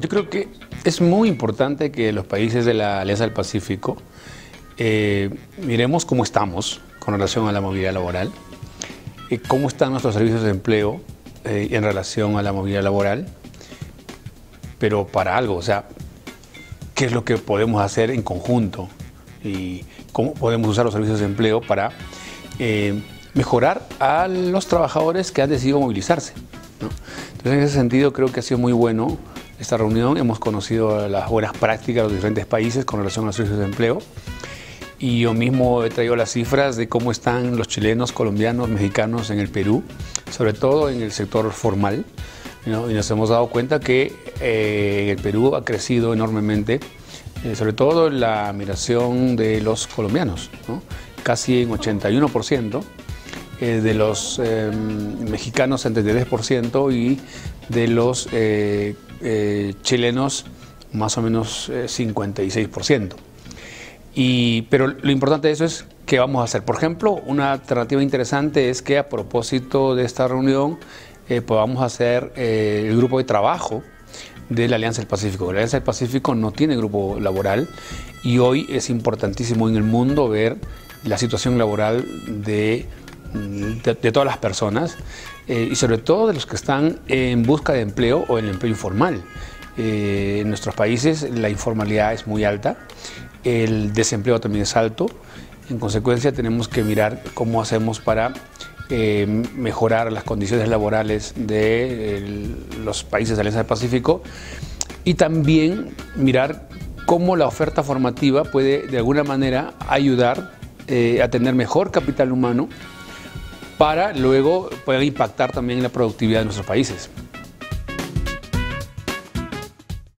Yo creo que es muy importante que los países de la Alianza del Pacífico eh, miremos cómo estamos con relación a la movilidad laboral, y cómo están nuestros servicios de empleo eh, en relación a la movilidad laboral, pero para algo, o sea, qué es lo que podemos hacer en conjunto y cómo podemos usar los servicios de empleo para eh, mejorar a los trabajadores que han decidido movilizarse. Entonces, en ese sentido, creo que ha sido muy bueno esta reunión. Hemos conocido las buenas prácticas de los diferentes países con relación a los servicios de empleo. Y yo mismo he traído las cifras de cómo están los chilenos, colombianos, mexicanos en el Perú, sobre todo en el sector formal. Y nos hemos dado cuenta que eh, el Perú ha crecido enormemente, eh, sobre todo la migración de los colombianos, casi en 81%. Eh, de los mexicanos 73% y de los eh, chilenos más o menos 56%. Eh, y, pero lo importante de eso es qué vamos a hacer. Por ejemplo, una alternativa interesante es que a propósito de esta reunión eh, podamos hacer el grupo de trabajo de la Alianza del Pacífico. La Alianza del Pacífico no tiene grupo laboral y hoy es importantísimo en el mundo ver la situación laboral de, de todas las personas eh, y sobre todo de los que están en busca de empleo o en el empleo informal. Eh, en nuestros países la informalidad es muy alta, el desempleo también es alto, en consecuencia tenemos que mirar cómo hacemos para eh, mejorar las condiciones laborales de los países de la Alianza del Pacífico y también mirar cómo la oferta formativa puede de alguna manera ayudar a tener mejor capital humano para luego poder impactar también en la productividad de nuestros países.